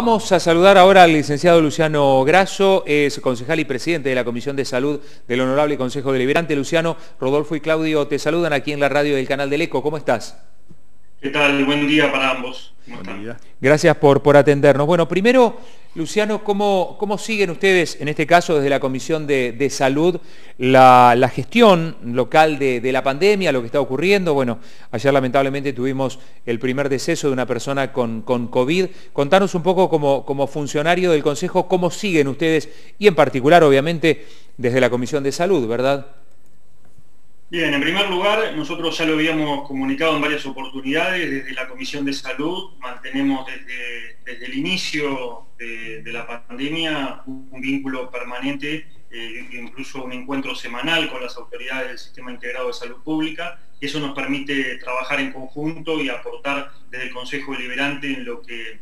Vamos a saludar ahora al licenciado Luciano Grasso, es concejal y presidente de la Comisión de Salud del Honorable Consejo Deliberante. Luciano, Rodolfo y Claudio te saludan aquí en la radio del canal del ECO. ¿Cómo estás? ¿Qué tal? Buen día para ambos. Gracias por, por atendernos. Bueno, primero, Luciano, ¿cómo, ¿cómo, siguen ustedes, en este caso desde la Comisión de, Salud, la, gestión local de, la pandemia, lo que está ocurriendo? Bueno, ayer lamentablemente tuvimos el primer deceso de una persona con, con COVID. Contanos un poco como, como funcionario del Consejo, ¿cómo siguen ustedes? Y en particular, obviamente, desde la Comisión de Salud, ¿verdad? Bien, en primer lugar, nosotros ya lo habíamos comunicado en varias oportunidades desde la Comisión de Salud, mantenemos desde, el inicio de, la pandemia un, vínculo permanente, eh, incluso un encuentro semanal con las autoridades del Sistema Integrado de Salud Pública, y eso nos permite trabajar en conjunto y aportar desde el Consejo Deliberante en lo que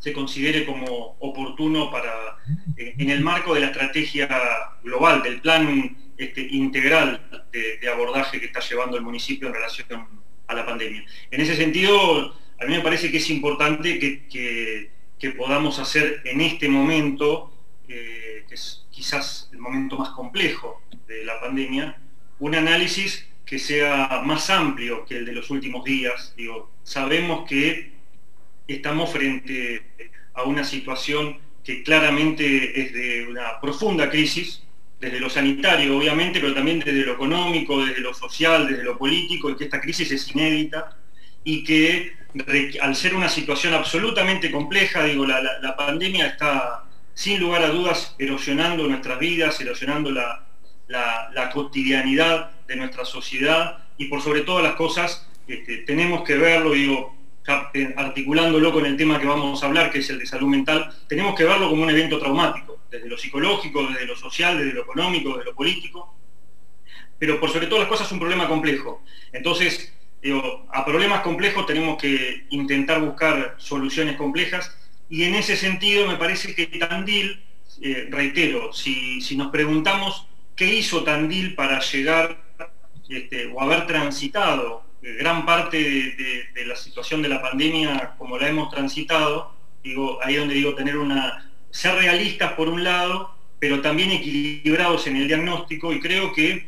se considere como oportuno para, en el marco de la estrategia global, del plan este, integral de, abordaje que está llevando el municipio en relación a la pandemia. En ese sentido, a mí me parece que es importante que, podamos hacer en este momento, eh, que es quizás el momento más complejo de la pandemia, un análisis que sea más amplio que el de los últimos días. Digo, sabemos que estamos frente a una situación que claramente es de una profunda crisis, desde lo sanitario, obviamente, pero también desde lo económico, desde lo social, desde lo político, y que esta crisis es inédita y que al ser una situación absolutamente compleja, digo, la, pandemia está sin lugar a dudas erosionando nuestras vidas, erosionando la, cotidianidad de nuestra sociedad y por sobre todas las cosas este, tenemos que verlo, digo, articulándolo con el tema que vamos a hablar, que es el de salud mental, tenemos que verlo como un evento traumático desde lo psicológico, desde lo social, desde lo económico, desde lo político, pero por sobre todas las cosas es un problema complejo. Entonces, a problemas complejos tenemos que intentar buscar soluciones complejas y en ese sentido me parece que Tandil, eh, reitero, si, nos preguntamos qué hizo Tandil para llegar este, o haber transitado gran parte de, de, la situación de la pandemia como la hemos transitado, digo, ahí donde digo tener una, ser realistas por un lado, pero también equilibrados en el diagnóstico y creo que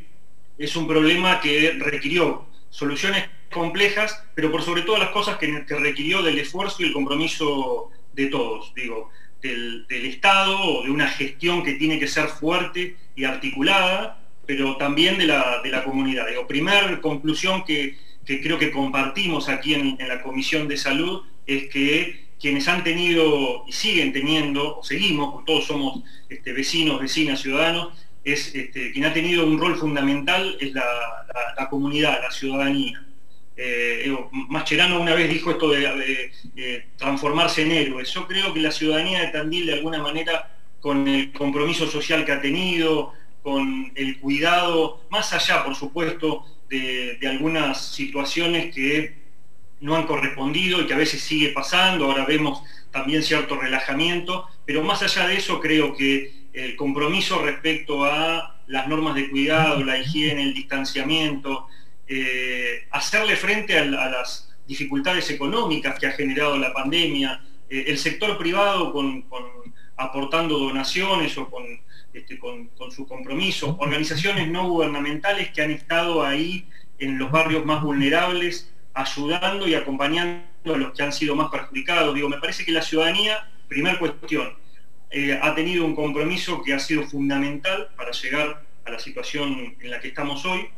es un problema que requirió soluciones complejas, pero por sobre todas las cosas que, requirió del esfuerzo y el compromiso de todos, digo, del, Estado o de una gestión que tiene que ser fuerte y articulada, pero también de la, comunidad. Digo, primer conclusión que, creo que compartimos aquí en, la Comisión de Salud es que quienes han tenido y siguen teniendo, o seguimos, todos somos este, vecinos, vecinas, ciudadanos, es este, quien ha tenido un rol fundamental es la, comunidad, la ciudadanía. Eh, Mascherano una vez dijo esto de, transformarse en héroes. Yo creo que la ciudadanía de Tandil, de alguna manera, con el compromiso social que ha tenido, con el cuidado, más allá, por supuesto, de algunas situaciones que no han correspondido y que a veces sigue pasando, ahora vemos también cierto relajamiento, pero más allá de eso creo que el compromiso respecto a las normas de cuidado, la higiene, el distanciamiento, eh, hacerle frente a, las dificultades económicas que ha generado la pandemia, eh, el sector privado con, aportando donaciones o este, con, con su compromiso, organizaciones no gubernamentales que han estado ahí en los barrios más vulnerables ayudando y acompañando a los que han sido más perjudicados. Digo, me parece que la ciudadanía, primer cuestión, eh, ha tenido un compromiso que ha sido fundamental para llegar a la situación en la que estamos hoy,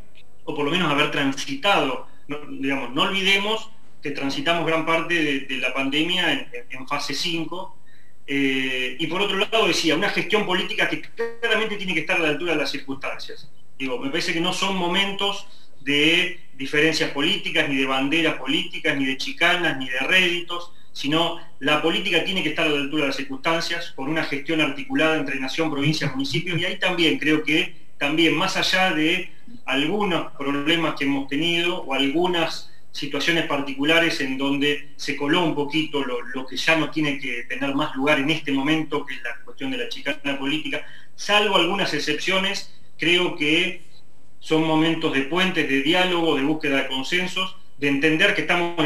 o por lo menos haber transitado, no, digamos, no olvidemos que transitamos gran parte de, la pandemia en, fase 5, eh, y por otro lado decía, una gestión política que claramente tiene que estar a la altura de las circunstancias. Digo, me parece que no son momentos de diferencias políticas, ni de banderas políticas, ni de chicanas, ni de réditos, sino la política tiene que estar a la altura de las circunstancias, con una gestión articulada entre nación, provincia, municipios, y ahí también creo que, también más allá de algunos problemas que hemos tenido o algunas situaciones particulares en donde se coló un poquito lo, que ya no tiene que tener más lugar en este momento, que es la cuestión de la chicana política, salvo algunas excepciones, creo que son momentos de puentes, de diálogo, de búsqueda de consensos, de entender que estamos,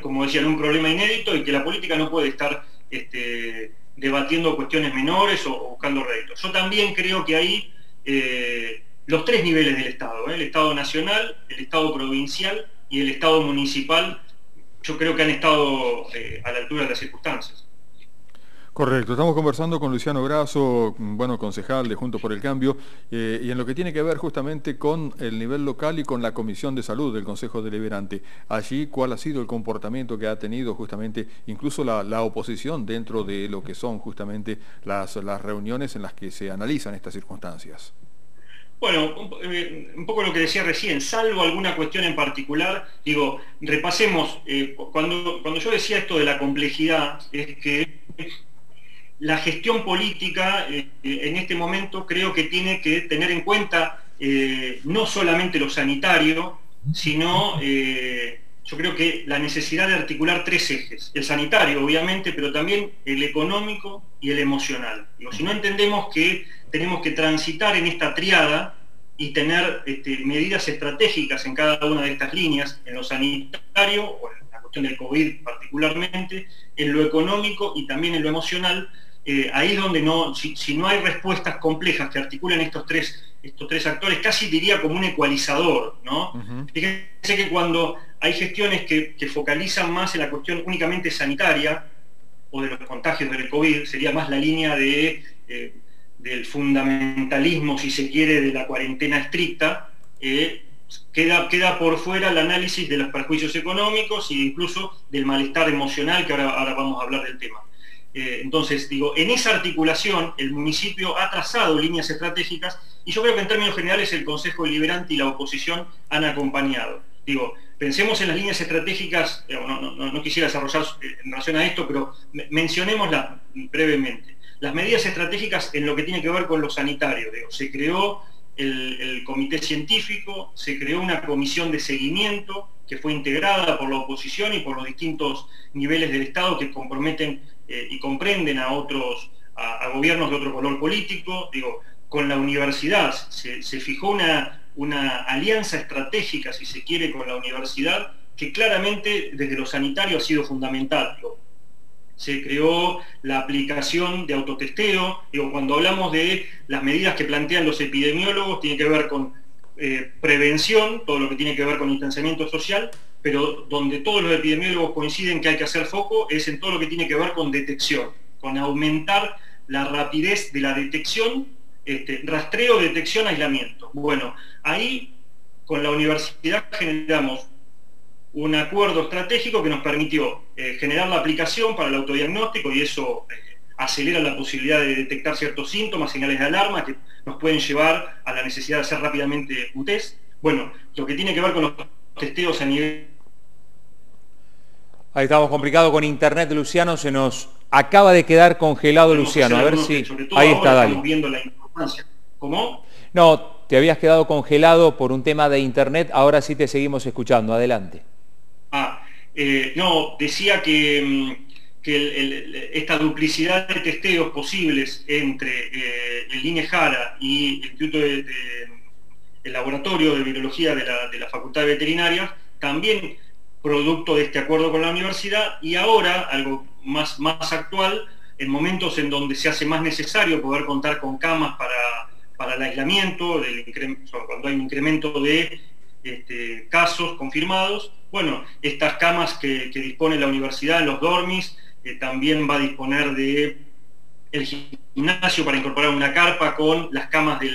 como decía, en un problema inédito y que la política no puede estar este, debatiendo cuestiones menores o, buscando réditos. Yo también creo que ahí eh, los tres niveles del Estado, ¿eh? el Estado nacional, el Estado provincial y el Estado municipal, yo creo que han estado eh, a la altura de las circunstancias. Correcto, estamos conversando con Luciano Grasso, bueno, concejal de Juntos por el Cambio, eh, y en lo que tiene que ver justamente con el nivel local y con la Comisión de Salud del Consejo Deliberante. Allí, ¿cuál ha sido el comportamiento que ha tenido justamente incluso la, oposición dentro de lo que son justamente las, las reuniones en las que se analizan estas circunstancias? Bueno, eh, un, poco lo que decía recién, salvo alguna cuestión en particular, digo, repasemos, eh, cuando, cuando yo decía esto de la complejidad, es que la gestión política eh, en este momento creo que tiene que tener en cuenta no solamente lo sanitario, sino yo creo que la necesidad de articular tres ejes. El sanitario, obviamente, pero también el económico y el emocional. si no entendemos que tenemos que transitar en esta triada y tener este, medidas estratégicas en cada una de estas líneas, en lo sanitario, o en la cuestión del COVID particularmente, en lo económico y también en lo emocional, eh, ahí es donde no, si, no hay respuestas complejas que articulen estos tres, estos tres actores, casi diría como un ecualizador, ¿no? Fíjense que cuando hay gestiones que, focalizan más en la cuestión únicamente sanitaria o de los contagios del COVID, sería más la línea de, eh, del fundamentalismo, si se quiere, de la cuarentena estricta, eh, queda, queda por fuera el análisis de los perjuicios económicos e incluso del malestar emocional, que ahora, ahora vamos a hablar del tema. Eh, entonces, digo, en esa articulación el municipio ha trazado líneas estratégicas y yo creo que en términos generales el Consejo Deliberante y la oposición han acompañado. Digo, pensemos en las líneas estratégicas, eh, no, quisiera desarrollar eh, en relación a esto, pero mencionémoslas brevemente. Las medidas estratégicas en lo que tiene que ver con lo sanitario. se creó el comité científico, se creó una comisión de seguimiento que fue integrada por la oposición y por los distintos niveles del Estado que comprometen eh, y comprenden a otros, a, gobiernos de otro color político. Digo, con la universidad se, fijó una, una alianza estratégica, si se quiere, con la universidad, que claramente desde lo sanitario ha sido fundamental. Se creó la aplicación de autotesteo. Digo, cuando hablamos de las medidas que plantean los epidemiólogos, tiene que ver con eh, prevención, todo lo que tiene que ver con distanciamiento social, pero donde todos los epidemiólogos coinciden que hay que hacer foco es en todo lo que tiene que ver con detección, con aumentar la rapidez de la detección, este, rastreo, detección, aislamiento. Bueno, ahí con la universidad generamos un acuerdo estratégico que nos permitió eh, generar la aplicación para el autodiagnóstico y eso eh, acelera la posibilidad de detectar ciertos síntomas, señales de alarma que nos pueden llevar a la necesidad de hacer rápidamente un test. Bueno, lo que tiene que ver con los testeos a nivel Ahí estamos complicados con internet, Luciano, se nos acaba de quedar congelado Luciano, a ver si... Ahí está, dale. Viendo la ¿Cómo? No, te habías quedado congelado por un tema de internet, ahora sí te seguimos escuchando, adelante. Ah, eh, no, decía que, mm, esta duplicidad de testeos posibles entre eh, el INEJARA y el Instituto de, el Laboratorio de Virología de la, Facultad de Veterinaria también producto de este acuerdo con la universidad y ahora, algo más, más actual, en momentos en donde se hace más necesario poder contar con camas para, para el aislamiento, del cuando hay un incremento de este, casos confirmados, bueno, estas camas que, dispone la universidad en los dormis, eh, también va a disponer de el gimnasio para incorporar una carpa con las camas del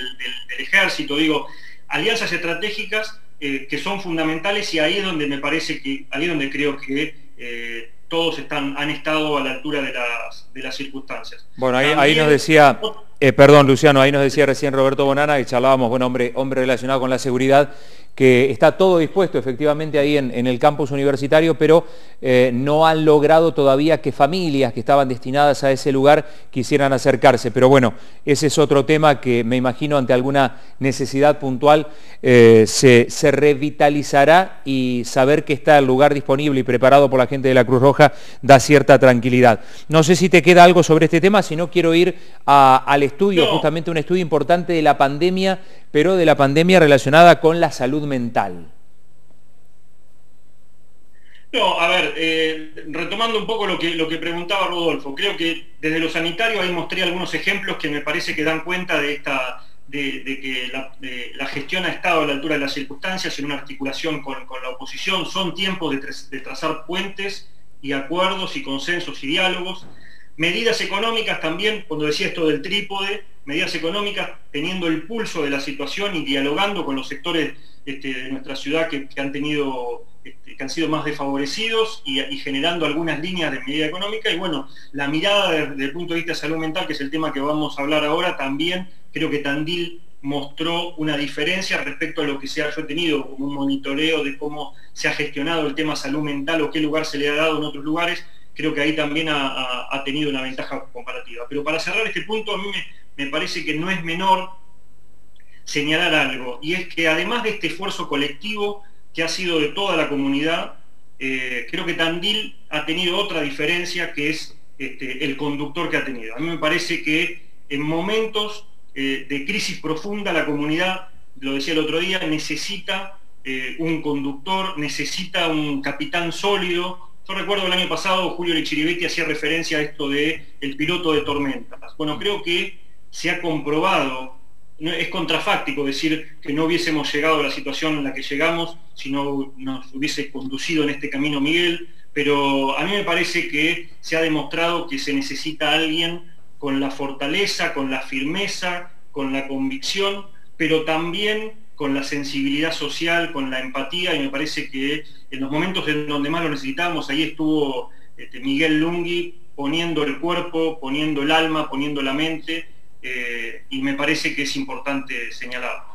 ejército, digo, alianzas estratégicas eh, que son fundamentales y ahí es donde me parece que, ahí es donde creo que eh, todos están, han estado a la altura de las, de las circunstancias. Bueno, ahí, nos decía, eh, perdón Luciano, ahí nos decía recién Roberto Bonana, y charlábamos, buen hombre, hombre relacionado con la seguridad, que está todo dispuesto efectivamente ahí en, el campus universitario, pero eh, no han logrado todavía que familias que estaban destinadas a ese lugar quisieran acercarse. Pero bueno, ese es otro tema que me imagino ante alguna necesidad puntual eh, se, revitalizará y saber que está el lugar disponible y preparado por la gente de la Cruz Roja da cierta tranquilidad. No sé si te queda algo sobre este tema, si no quiero ir al estudio, justamente un estudio importante de la pandemia pero de la pandemia relacionada con la salud mental. No, a ver, eh, retomando un poco lo que, lo que preguntaba Rodolfo, creo que desde lo sanitario ahí mostré algunos ejemplos que me parece que dan cuenta de esta de, que la, gestión ha estado a la altura de las circunstancias en una articulación con, la oposición. Son tiempos de, trazar puentes y acuerdos y consensos y diálogos. Medidas económicas también, cuando decía esto del trípode, medidas económicas teniendo el pulso de la situación y dialogando con los sectores este, de nuestra ciudad que, han tenido este, que han sido más desfavorecidos y, generando algunas líneas de medida económica. Y bueno, la mirada desde el punto de vista de salud mental, que es el tema que vamos a hablar ahora, también creo que Tandil mostró una diferencia respecto a lo que se ha tenido como un monitoreo de cómo se ha gestionado el tema salud mental o qué lugar se le ha dado en otros lugares, creo que ahí también ha, tenido una ventaja comparativa. Pero para cerrar este punto, a mí me parece que no es menor señalar algo, y es que además de este esfuerzo colectivo que ha sido de toda la comunidad, eh, creo que Tandil ha tenido otra diferencia que es este, el conductor que ha tenido. A mí me parece que en momentos eh, de crisis profunda la comunidad, lo decía el otro día, necesita eh, un conductor, necesita un capitán sólido. Yo recuerdo el año pasado Julio Lechiribetti hacía referencia a esto de el piloto de tormentas. Bueno, creo que se ha comprobado es contrafáctico decir que no hubiésemos llegado a la situación en la que llegamos si no nos hubiese conducido en este camino Miguel, pero a mí me parece que se ha demostrado que se necesita alguien con la fortaleza, con la firmeza, con la convicción, pero también con la sensibilidad social, con la empatía, y me parece que en los momentos en donde más lo necesitábamos, ahí estuvo este, Miguel Lungui poniendo el cuerpo, poniendo el alma, poniendo la mente, eh, y me parece que es importante señalarlo.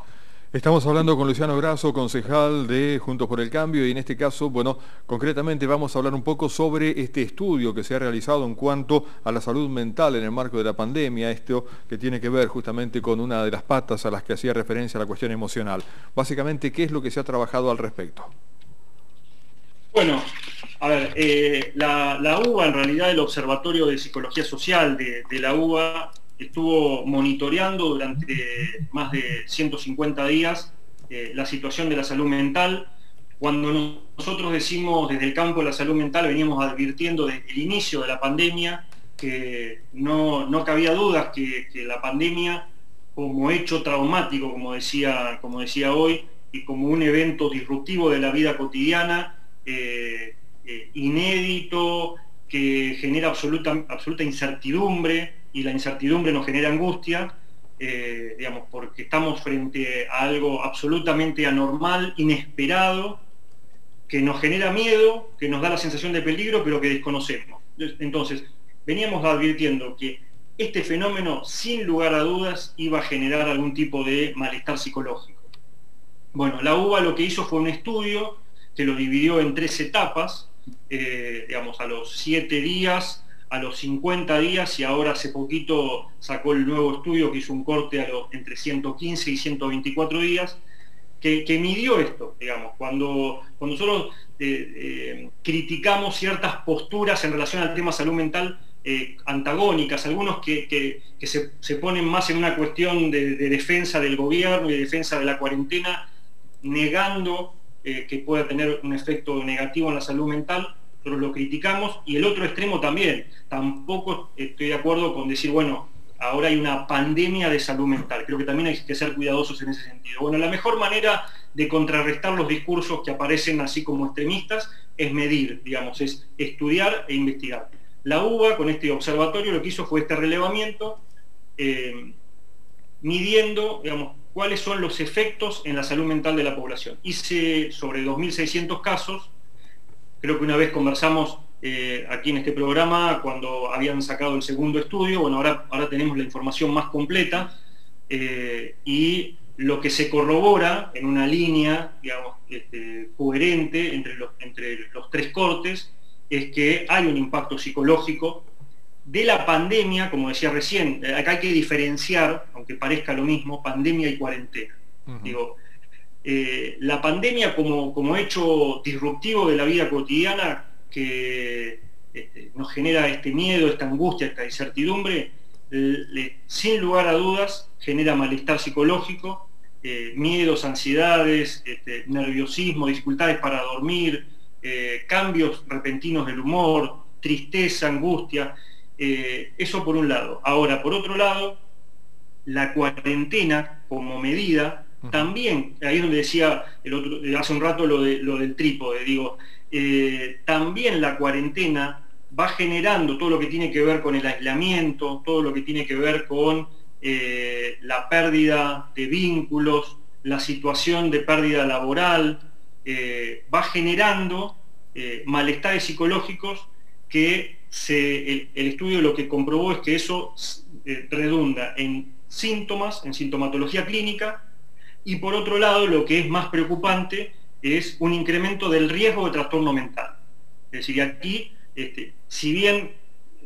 Estamos hablando con Luciano Grasso, concejal de Juntos por el Cambio, y en este caso, bueno, concretamente vamos a hablar un poco sobre este estudio que se ha realizado en cuanto a la salud mental en el marco de la pandemia, esto que tiene que ver justamente con una de las patas a las que hacía referencia la cuestión emocional. Básicamente, ¿qué es lo que se ha trabajado al respecto? Bueno, a ver, eh, la, UBA, en realidad el Observatorio de Psicología Social de, de la UBA, estuvo monitoreando durante más de 150 días eh, la situación de la salud mental. Cuando nosotros decimos desde el campo de la salud mental, veníamos advirtiendo desde el inicio de la pandemia que no, no cabía dudas que, la pandemia, como hecho traumático, como decía, como decía hoy, y como un evento disruptivo de la vida cotidiana, eh, eh, inédito, que genera absoluta, absoluta incertidumbre, y la incertidumbre nos genera angustia, eh, digamos, porque estamos frente a algo absolutamente anormal, inesperado, que nos genera miedo, que nos da la sensación de peligro, pero que desconocemos. Entonces, veníamos advirtiendo que este fenómeno, sin lugar a dudas, iba a generar algún tipo de malestar psicológico. Bueno, la UBA lo que hizo fue un estudio que lo dividió en tres etapas, eh, digamos, a los siete días a los 50 días y ahora hace poquito sacó el nuevo estudio que hizo un corte a los, entre 115 y 124 días, que, midió esto, digamos, cuando, cuando nosotros eh, eh, criticamos ciertas posturas en relación al tema salud mental eh, antagónicas, algunos que, se, ponen más en una cuestión de, defensa del gobierno y de defensa de la cuarentena, negando que pueda tener un efecto negativo en la salud mental, nosotros lo criticamos, y el otro extremo también. Tampoco estoy de acuerdo con decir, bueno, ahora hay una pandemia de salud mental. Creo que también hay que ser cuidadosos en ese sentido. Bueno, la mejor manera de contrarrestar los discursos que aparecen así como extremistas es medir, digamos, es estudiar e investigar. La UBA con este observatorio lo que hizo fue este relevamiento, eh, midiendo, digamos, cuáles son los efectos en la salud mental de la población. Hice sobre 2.600 casos, Creo que una vez conversamos eh, aquí en este programa cuando habían sacado el segundo estudio, bueno, ahora, ahora tenemos la información más completa eh, y lo que se corrobora en una línea, digamos, este, coherente entre los, entre los tres cortes es que hay un impacto psicológico de la pandemia, como decía recién, acá hay que diferenciar, aunque parezca lo mismo, pandemia y cuarentena. Digo, eh, la pandemia como, hecho disruptivo de la vida cotidiana que este, nos genera este miedo, esta angustia, esta incertidumbre, sin lugar a dudas genera malestar psicológico, eh, miedos, ansiedades, este, nerviosismo, dificultades para dormir, eh, cambios repentinos del humor, tristeza, angustia, eso por un lado. Ahora, por otro lado, la cuarentena como medida, también, ahí donde decía el otro, hace un rato lo, de, lo del trípode, digo, también la cuarentena va generando todo lo que tiene que ver con el aislamiento, todo lo que tiene que ver con eh, la pérdida de vínculos, la situación de pérdida laboral, eh, va generando eh, malestares psicológicos que el, estudio lo que comprobó es que eso redunda en síntomas, en sintomatología clínica, y por otro lado lo que es más preocupante es un incremento del riesgo de trastorno mental. Es decir, aquí este, si bien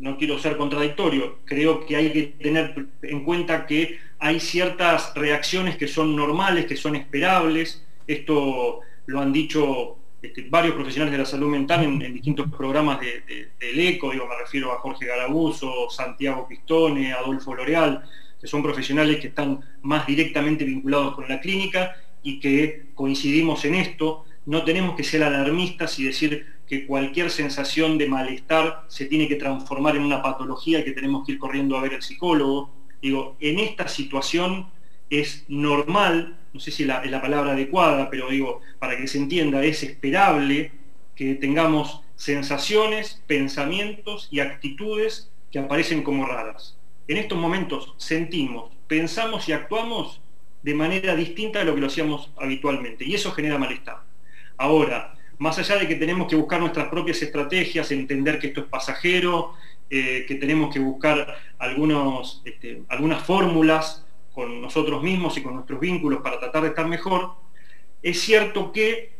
no quiero ser contradictorio, creo que hay que tener en cuenta que hay ciertas reacciones que son normales, que son esperables. Esto lo han dicho este, varios profesionales de la salud mental en, distintos programas de, del ECO, digo, me refiero a Jorge Garabuso, Santiago Pistone, Adolfo L'Oreal, que son profesionales que están más directamente vinculados con la clínica y que coincidimos en esto. No tenemos que ser alarmistas y decir que cualquier sensación de malestar se tiene que transformar en una patología que tenemos que ir corriendo a ver al psicólogo. Digo, en esta situación es normal, no sé si es la palabra adecuada, pero digo, para que se entienda, es esperable que tengamos sensaciones, pensamientos y actitudes que aparecen como raras. En estos momentos sentimos, pensamos y actuamos de manera distinta a lo que lo hacíamos habitualmente y eso genera malestar. Ahora, más allá de que tenemos que buscar nuestras propias estrategias, entender que esto es pasajero, eh, que tenemos que buscar algunos, este, algunas fórmulas con nosotros mismos y con nuestros vínculos para tratar de estar mejor, es cierto que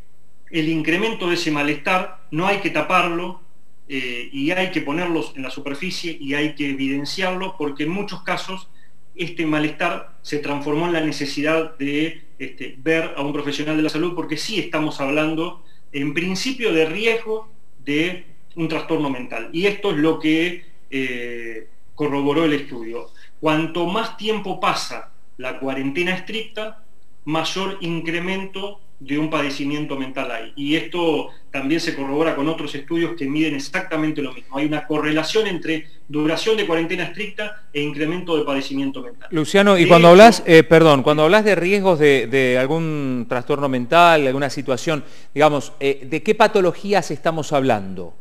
el incremento de ese malestar no hay que taparlo eh, y hay que ponerlos en la superficie y hay que evidenciarlo porque en muchos casos este malestar se transformó en la necesidad de este, ver a un profesional de la salud porque sí estamos hablando en principio de riesgo de un trastorno mental. Y esto es lo que eh, corroboró el estudio. Cuanto más tiempo pasa la cuarentena estricta, mayor incremento de un padecimiento mental hay. Y esto también se corrobora con otros estudios que miden exactamente lo mismo. Hay una correlación entre duración de cuarentena estricta e incremento de padecimiento mental. Luciano, y cuando hablas, eh, perdón, cuando hablas de riesgos de, algún trastorno mental, alguna situación, digamos, eh, ¿de qué patologías estamos hablando?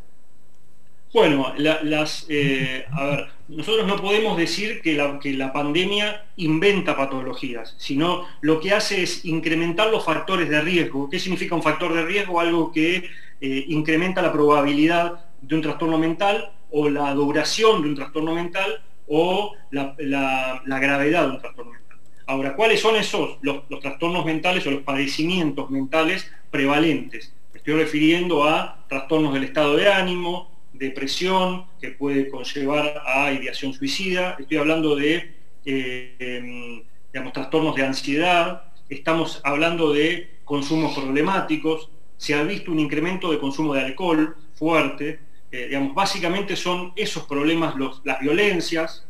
Bueno, las, eh, a ver, nosotros no podemos decir que la, pandemia inventa patologías, sino lo que hace es incrementar los factores de riesgo. ¿Qué significa un factor de riesgo? Algo que eh, incrementa la probabilidad de un trastorno mental o la duración de un trastorno mental o la, gravedad de un trastorno mental. Ahora, ¿cuáles son esos, los, los trastornos mentales o los padecimientos mentales prevalentes? Me estoy refiriendo a trastornos del estado de ánimo, depresión que puede conllevar a ideación suicida, estoy hablando de eh, em, digamos, trastornos de ansiedad, estamos hablando de consumos problemáticos, se ha visto un incremento de consumo de alcohol fuerte, eh, digamos, básicamente son esos problemas, las violencias,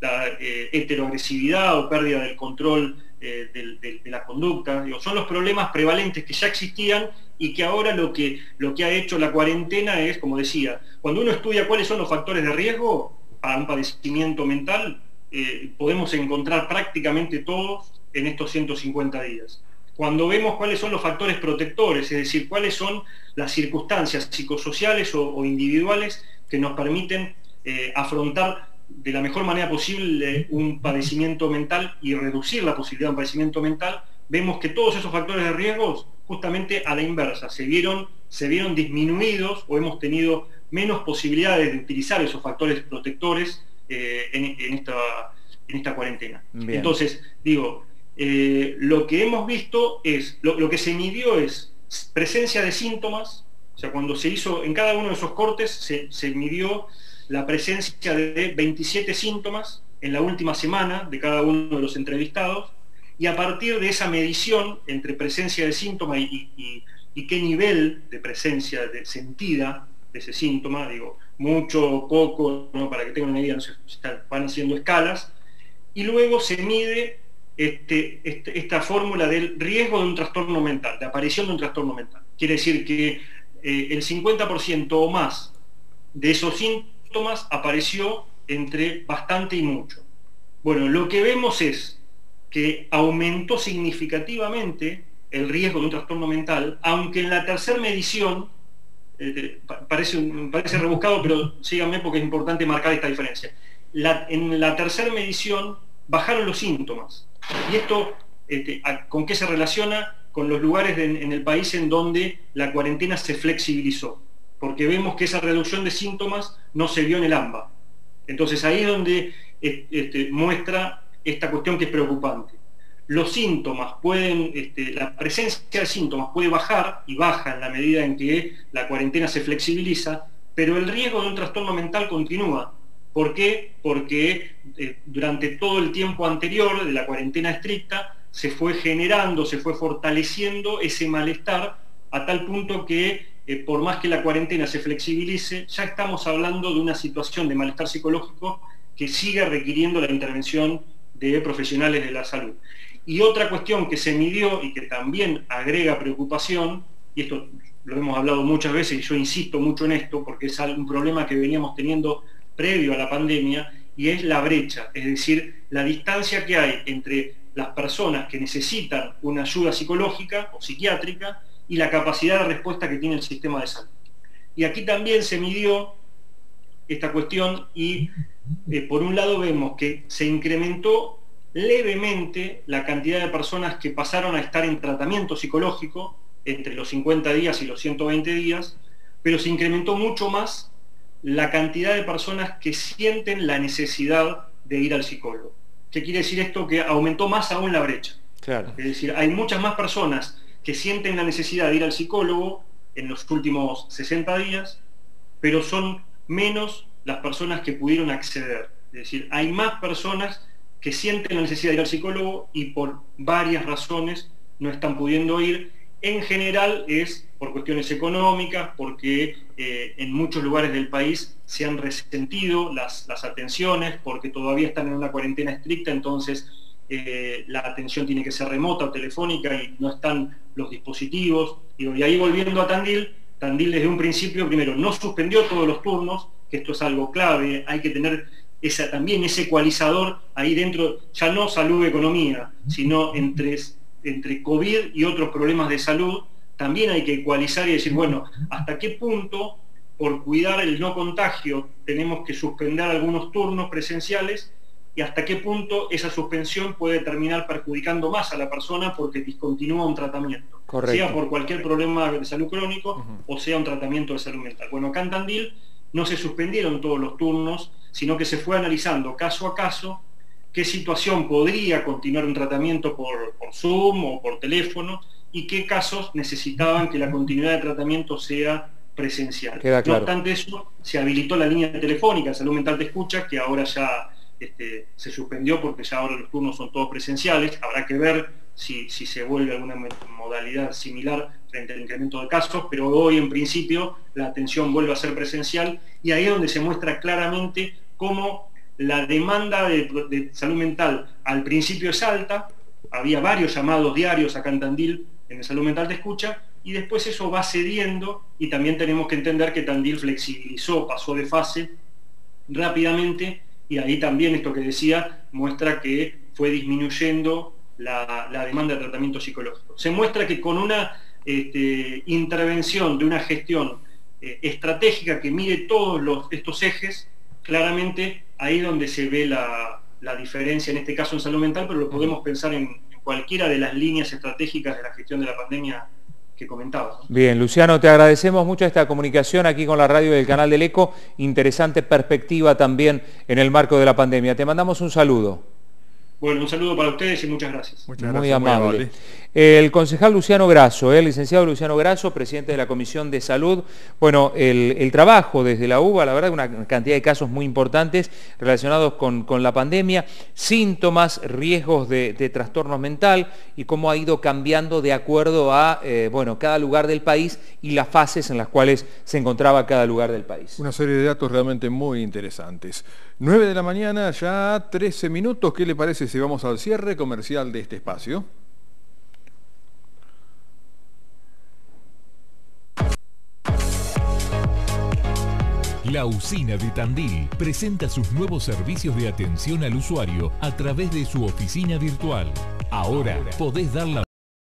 la eh, heteroagresividad o pérdida del control de, la conducta, son los problemas prevalentes que ya existían y que ahora lo que, lo que ha hecho la cuarentena es, como decía, cuando uno estudia cuáles son los factores de riesgo para un padecimiento mental, eh, podemos encontrar prácticamente todos en estos 150 días. Cuando vemos cuáles son los factores protectores, es decir, cuáles son las circunstancias psicosociales o, individuales que nos permiten eh, afrontar de la mejor manera posible un padecimiento mental y reducir la posibilidad de un padecimiento mental, vemos que todos esos factores de riesgo justamente a la inversa se vieron, se vieron disminuidos o hemos tenido menos posibilidades de utilizar esos factores protectores eh, en, esta, en, esta, cuarentena. Entonces, digo, eh, lo que hemos visto es, lo, que se midió es presencia de síntomas, o sea, cuando se hizo, en cada uno de esos cortes se, se midió la presencia de 27 síntomas en la última semana de cada uno de los entrevistados y a partir de esa medición entre presencia de síntoma y, qué nivel de presencia de sentida de ese síntoma, digo, mucho, poco, ¿no? para que tengan una idea, van haciendo escalas, y luego se mide este, este, esta fórmula del riesgo de un trastorno mental, de aparición de un trastorno mental. Quiere decir que eh, el 50% o más de esos síntomas apareció entre bastante y mucho. Bueno, lo que vemos es que aumentó significativamente el riesgo de un trastorno mental, aunque en la tercera medición, eh, parece, parece rebuscado, pero síganme porque es importante marcar esta diferencia. en la tercera medición bajaron los síntomas. ¿Y esto este, con qué se relaciona? Con los lugares en el país en donde la cuarentena se flexibilizó, porque vemos que esa reducción de síntomas no se vio en el AMBA. Entonces ahí es donde este, muestra esta cuestión que es preocupante. Los síntomas pueden, este, la presencia de síntomas puede bajar y baja en la medida en que la cuarentena se flexibiliza, pero el riesgo de un trastorno mental continúa. ¿Por qué? Porque eh, durante todo el tiempo anterior de la cuarentena estricta se fue generando, se fue fortaleciendo ese malestar a tal punto que por más que la cuarentena se flexibilice, ya estamos hablando de una situación de malestar psicológico que sigue requiriendo la intervención de profesionales de la salud. Y otra cuestión que se midió y que también agrega preocupación, y esto lo hemos hablado muchas veces y yo insisto mucho en esto porque es un problema que veníamos teniendo previo a la pandemia, y es la brecha, es decir, la distancia que hay entre las personas que necesitan una ayuda psicológica o psiquiátrica y la capacidad de respuesta que tiene el sistema de salud. Y aquí también se midió esta cuestión y eh, por un lado vemos que se incrementó levemente la cantidad de personas que pasaron a estar en tratamiento psicológico entre los 50 días y los 120 días, pero se incrementó mucho más la cantidad de personas que sienten la necesidad de ir al psicólogo. ¿Qué quiere decir esto? Que aumentó más aún la brecha. Claro. Es decir, hay muchas más personas que sienten la necesidad de ir al psicólogo en los últimos 60 días, pero son menos las personas que pudieron acceder. Es decir, hay más personas que sienten la necesidad de ir al psicólogo y por varias razones no están pudiendo ir. En general es por cuestiones económicas, porque eh, en muchos lugares del país se han resentido las, las atenciones, porque todavía están en una cuarentena estricta, entonces eh, la atención tiene que ser remota o telefónica y no están los dispositivos. Y ahí volviendo a Tandil, Tandil desde un principio, primero, no suspendió todos los turnos, que esto es algo clave, hay que tener esa, también ese ecualizador ahí dentro, ya no salud economía, sino entre, entre COVID y otros problemas de salud, también hay que ecualizar y decir, bueno, ¿hasta qué punto por cuidar el no contagio tenemos que suspender algunos turnos presenciales y hasta qué punto esa suspensión puede terminar perjudicando más a la persona porque discontinúa un tratamiento, sea por cualquier problema de salud crónico o sea un tratamiento de salud mental. Bueno, acá en Tandil no se suspendieron todos los turnos, sino que se fue analizando caso a caso qué situación podría continuar un tratamiento por, por Zoom o por teléfono y qué casos necesitaban que la continuidad de tratamiento sea presencial. No obstante eso, se habilitó la línea telefónica de salud mental de escucha, que ahora ya este, se suspendió porque ya ahora los turnos son todos presenciales, habrá que ver si, se vuelve alguna modalidad similar frente al incremento de casos, pero hoy en principio la atención vuelve a ser presencial y ahí es donde se muestra claramente cómo la demanda de, salud mental al principio es alta, había varios llamados diarios a Cantandil en el salud mental de escucha, y después eso va cediendo y también tenemos que entender que Tandil flexibilizó, pasó de fase rápidamente y ahí también esto que decía muestra que fue disminuyendo la, demanda de tratamiento psicológico. Se muestra que con una este, intervención de una gestión eh, estratégica que mide todos estos ejes, claramente ahí donde se ve la, diferencia, en este caso en salud mental, pero lo podemos pensar en, en cualquiera de las líneas estratégicas de la gestión de la pandemia Bien, Luciano, te agradecemos mucho esta comunicación aquí con la radio del canal del ECO, interesante perspectiva también en el marco de la pandemia. Te mandamos un saludo. Bueno, un saludo para ustedes y muchas gracias. Muchas gracias muy amable. El concejal Luciano Grasso, el licenciado Luciano Grasso, presidente de la Comisión de Salud. Bueno, el, trabajo desde la UBA, la verdad, una cantidad de casos muy importantes relacionados con, la pandemia, síntomas, riesgos de, trastorno mental y cómo ha ido cambiando de acuerdo a, eh, bueno, cada lugar del país y las fases en las cuales se encontraba cada lugar del país. Una serie de datos realmente muy interesantes. 9 de la mañana, ya 13 minutos. ¿Qué le parece si vamos al cierre comercial de este espacio? La usina de Tandil presenta sus nuevos servicios de atención al usuario a través de su oficina virtual. Ahora podés dar la